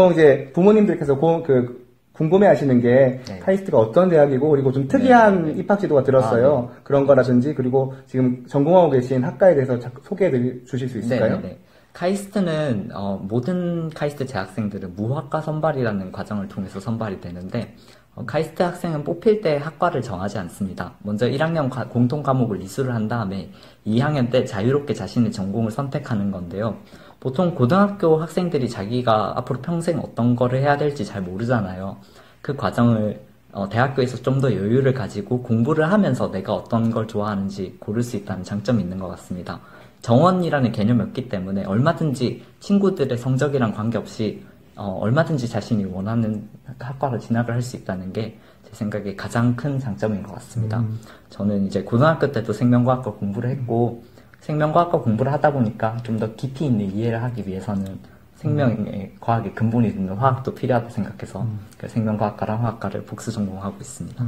보통 이제 부모님들께서 고, 그 궁금해하시는 게 네. 카이스트가 어떤 대학이고 그리고 좀 특이한 네, 네. 입학 제도가 들었어요. 아, 그런 거라든지 그리고 지금 전공하고 계신 학과에 대해서 자- 소개해 주실 수 있을까요? 네네네. 카이스트는 어, 모든 카이스트 재학생들은 무학과 선발이라는 과정을 통해서 선발이 되는데 어, 카이스트 학생은 뽑힐 때 학과를 정하지 않습니다. 먼저 1학년 과- 공통 과목을 이수를 한 다음에 2학년 때 자유롭게 자신의 전공을 선택하는 건데요. 보통 고등학교 학생들이 자기가 앞으로 평생 어떤 거를 해야 될지 잘 모르잖아요. 그 과정을 어, 대학교에서 좀 더 여유를 가지고 공부를 하면서 내가 어떤 걸 좋아하는지 고를 수 있다는 장점이 있는 것 같습니다. 정원이라는 개념이 없기 때문에 얼마든지 친구들의 성적이랑 관계없이 어, 얼마든지 자신이 원하는 학과로 진학을 할 수 있다는 게 제 생각에 가장 큰 장점인 것 같습니다. 저는 이제 고등학교 때도 생명과학과 공부를 했고 생명과학과 공부를 하다 보니까 좀 더 깊이 있는 이해를 하기 위해서는 생명의 과학의 근본이 되는 화학도 필요하다 생각해서 그 생명과학과랑 화학과를 복수 전공하고 있습니다.